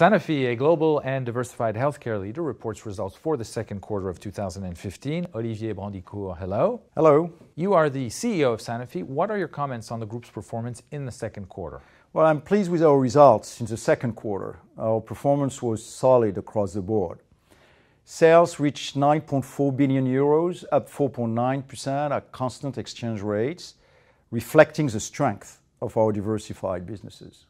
Sanofi, a global and diversified healthcare leader, reports results for the second quarter of 2015. Olivier Brandicourt, hello. Hello. You are the CEO of Sanofi. What are your comments on the group's performance in the second quarter? Well, I'm pleased with our results in the second quarter. Our performance was solid across the board. Sales reached 9.4 billion euros, up 4.9% at constant exchange rates, reflecting the strength of our diversified businesses.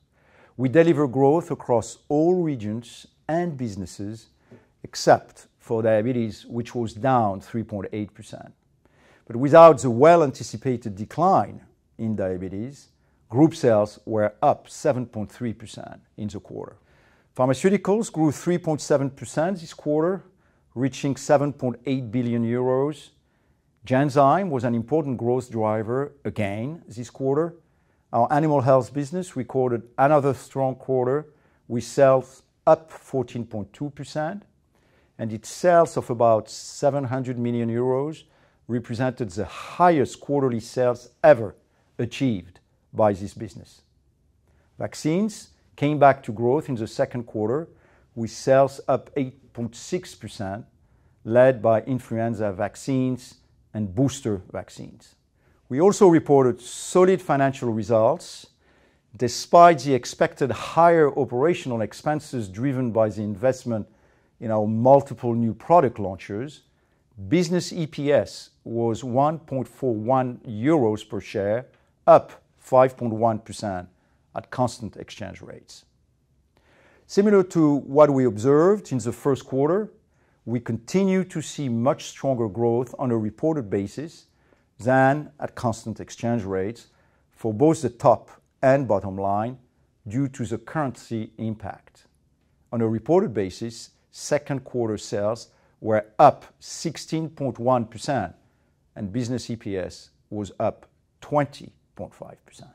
We deliver growth across all regions and businesses, except for diabetes, which was down 3.8%. But without the well-anticipated decline in diabetes, group sales were up 7.3% in the quarter. Pharmaceuticals grew 3.7% this quarter, reaching 7.8 billion euros. Genzyme was an important growth driver again this quarter. Our animal health business recorded another strong quarter, with sales up 14.2%, and its sales of about 700 million euros represented the highest quarterly sales ever achieved by this business. Vaccines came back to growth in the second quarter, with sales up 8.6%, led by influenza vaccines and booster vaccines. We also reported solid financial results despite the expected higher operational expenses driven by the investment in our multiple new product launches. Business EPS was 1.41 euros per share, up 5.1% at constant exchange rates. Similar to what we observed in the first quarter, we continue to see much stronger growth on a reported basis than at constant exchange rates for both the top and bottom line due to the currency impact. On a reported basis, second quarter sales were up 16.1%, and business EPS was up 20.5%.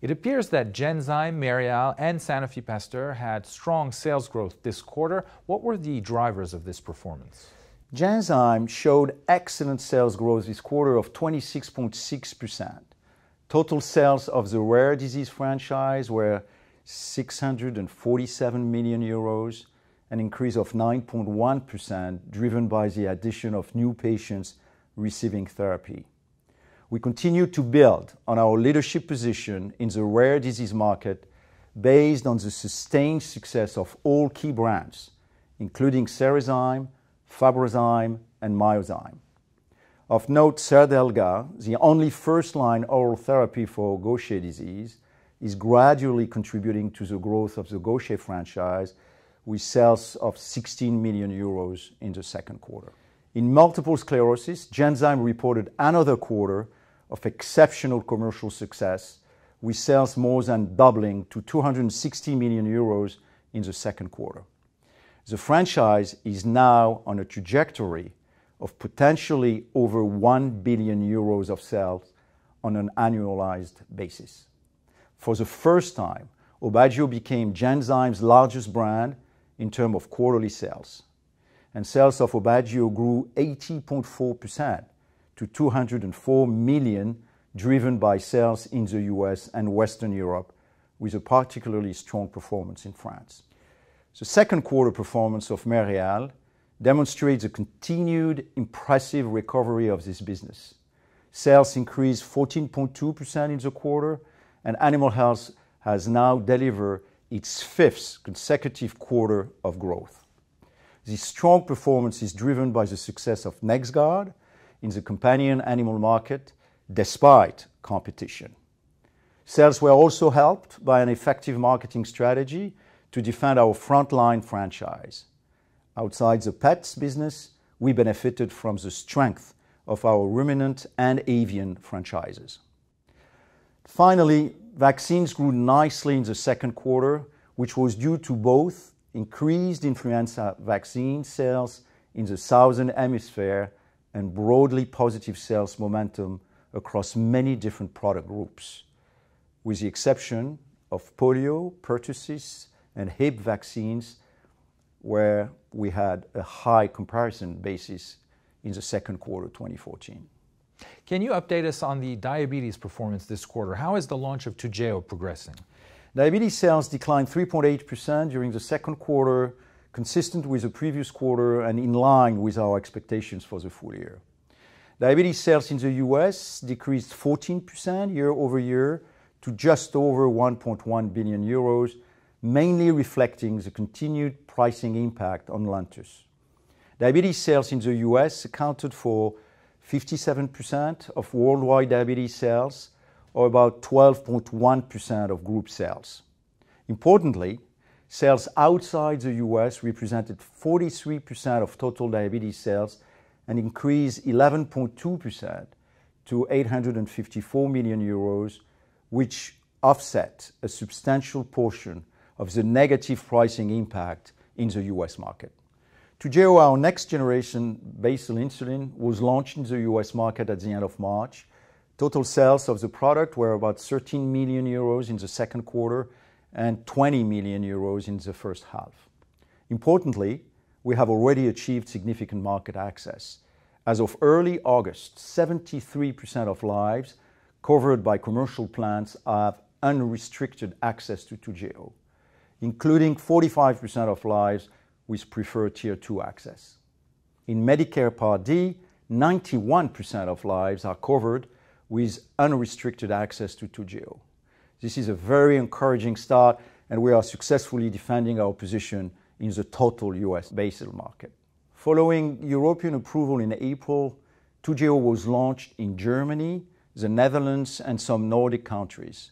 It appears that Genzyme, Merial, and Sanofi Pasteur had strong sales growth this quarter. What were the drivers of this performance? Genzyme showed excellent sales growth this quarter of 26.6%. Total sales of the rare disease franchise were 647 million euros, an increase of 9.1%, driven by the addition of new patients receiving therapy. We continue to build on our leadership position in the rare disease market based on the sustained success of all key brands, including Cerezyme, Fabrazyme, and Myozyme. Of note, Cerdelga, the only first-line oral therapy for Gaucher disease, is gradually contributing to the growth of the Gaucher franchise, with sales of 16 million euros in the second quarter. In multiple sclerosis, Genzyme reported another quarter of exceptional commercial success, with sales more than doubling to 260 million euros in the second quarter. The franchise is now on a trajectory of potentially over 1 billion euros of sales on an annualized basis. For the first time, Aubagio became Genzyme's largest brand in terms of quarterly sales, and sales of Aubagio grew 80.4% to 204 million, driven by sales in the U.S. and Western Europe, with a particularly strong performance in France. The second quarter performance of Merial demonstrates a continued impressive recovery of this business. Sales increased 14.2% in the quarter, and animal health has now delivered its fifth consecutive quarter of growth. This strong performance is driven by the success of NexGard in the companion animal market, despite competition. Sales were also helped by an effective marketing strategy to defend our frontline franchise. Outside the pets business, we benefited from the strength of our ruminant and avian franchises. Finally, vaccines grew nicely in the second quarter, which was due to both increased influenza vaccine sales in the Southern Hemisphere and broadly positive sales momentum across many different product groups, with the exception of polio, pertussis, and Hib vaccines, where we had a high comparison basis in the second quarter 2014. Can you update us on the diabetes performance this quarter? How is the launch of Toujeo progressing? Diabetes sales declined 3.8% during the second quarter, consistent with the previous quarter and in line with our expectations for the full year. Diabetes sales in the U.S. decreased 14% year-over-year to just over 1.1 billion euros, mainly reflecting the continued pricing impact on Lantus. Diabetes sales in the U.S. accounted for 57% of worldwide diabetes sales, or about 12.1% of group sales. Importantly, sales outside the U.S. represented 43% of total diabetes sales and increased 11.2% to 854 million euros, which offset a substantial portion of the negative pricing impact in the U.S. market. Toujeo, our next generation basal insulin, was launched in the U.S. market at the end of March. Total sales of the product were about 13 million euros in the second quarter and 20 million euros in the first half. Importantly, we have already achieved significant market access. As of early August, 73% of lives covered by commercial plans have unrestricted access to Toujeo, including 45% of lives with preferred Tier 2 access. In Medicare Part D, 91% of lives are covered with unrestricted access to Toujeo. This is a very encouraging start, and we are successfully defending our position in the total U.S. basal market. Following European approval in April, Toujeo was launched in Germany, the Netherlands, and some Nordic countries.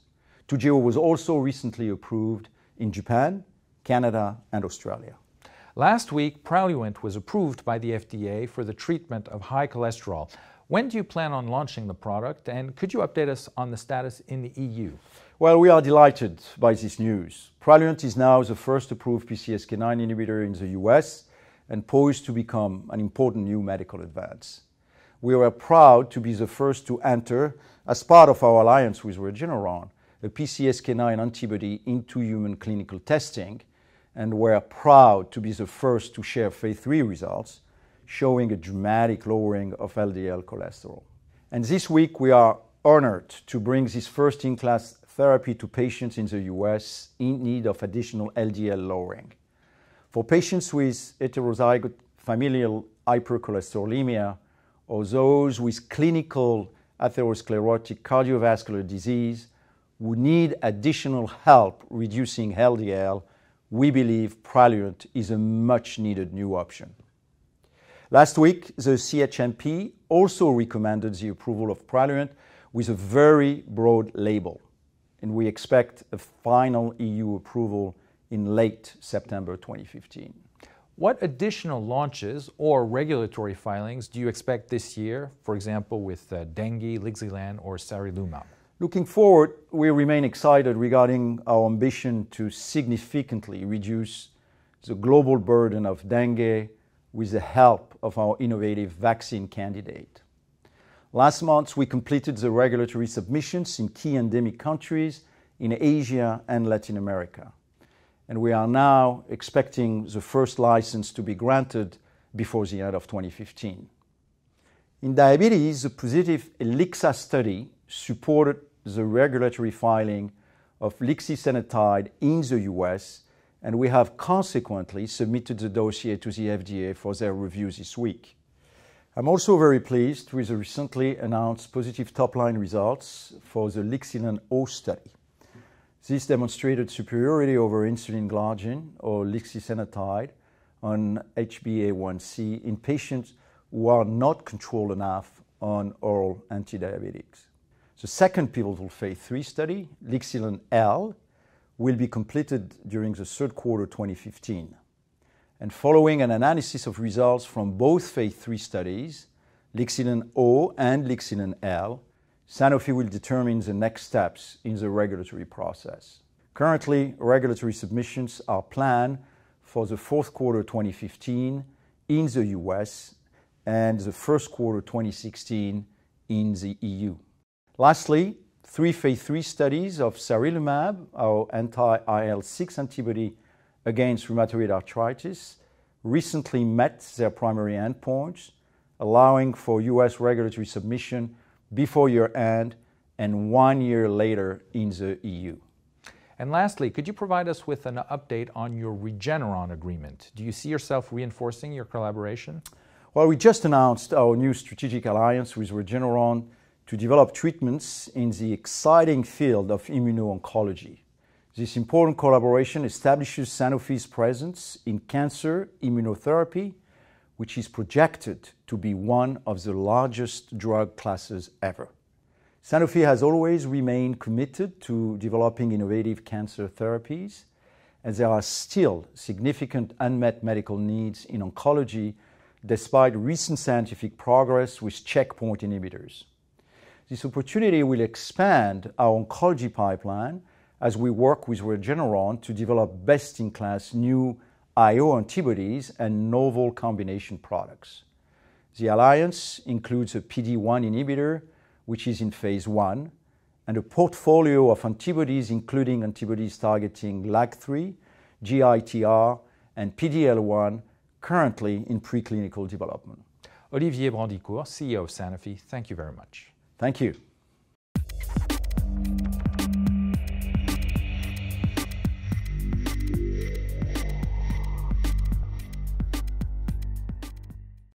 Toujeo was also recently approved in Japan, Canada, and Australia. Last week, Praluent was approved by the FDA for the treatment of high cholesterol. When do you plan on launching the product, and could you update us on the status in the EU? Well, we are delighted by this news. Praluent is now the first approved PCSK9 inhibitor in the U.S. and poised to become an important new medical advance. We are proud to be the first to enter, as part of our alliance with Regeneron, a PCSK9 antibody into human clinical testing, and we're proud to be the first to share phase III results showing a dramatic lowering of LDL cholesterol. And this week, we are honored to bring this first-in-class therapy to patients in the U.S. in need of additional LDL lowering. For patients with heterozygous familial hypercholesterolemia or those with clinical atherosclerotic cardiovascular disease who need additional help reducing LDL, we believe Praluent is a much-needed new option. Last week, the CHMP also recommended the approval of Praluent with a very broad label, and we expect a final EU approval in late September 2015. What additional launches or regulatory filings do you expect this year, for example, with uh, dengue, Lixilan, or sarilumab? Looking forward, we remain excited regarding our ambition to significantly reduce the global burden of dengue with the help of our innovative vaccine candidate. Last month, we completed the regulatory submissions in key endemic countries in Asia and Latin America, and we are now expecting the first license to be granted before the end of 2015. In diabetes, the positive ELIXA study supported the regulatory filing of lixisenatide in the U.S., and we have consequently submitted the dossier to the FDA for their review this week. I'm also very pleased with the recently announced positive top-line results for the Lixilan-O study. This demonstrated superiority over insulin glargine or lixisenatide on HbA1c in patients who are not controlled enough on oral antidiabetics. The second pivotal phase III study, Lixilan-L, will be completed during the third quarter 2015. And Following an analysis of results from both phase III studies, Lixilan-O and Lixilan-L, Sanofi will determine the next steps in the regulatory process. Currently, regulatory submissions are planned for the fourth quarter 2015 in the U.S. and the first quarter 2016 in the EU. Lastly, three phase III studies of sarilumab, our anti-IL-6 antibody against rheumatoid arthritis, recently met their primary endpoints, allowing for U.S. regulatory submission before year-end and one year later in the EU. And lastly, could you provide us with an update on your Regeneron agreement? Do you see yourself reinforcing your collaboration? Well, we just announced our new strategic alliance with Regeneron to develop treatments in the exciting field of immuno-oncology. This important collaboration establishes Sanofi's presence in cancer immunotherapy, which is projected to be one of the largest drug classes ever. Sanofi has always remained committed to developing innovative cancer therapies, and there are still significant unmet medical needs in oncology despite recent scientific progress with checkpoint inhibitors. This opportunity will expand our oncology pipeline as we work with Regeneron to develop best-in-class new IO antibodies and novel combination products. The alliance includes a PD-1 inhibitor, which is in phase I, and a portfolio of antibodies, including antibodies targeting LAG-3, GITR, and PD-L1, currently in preclinical development. Olivier Brandicourt, CEO of Sanofi, thank you very much. Thank you.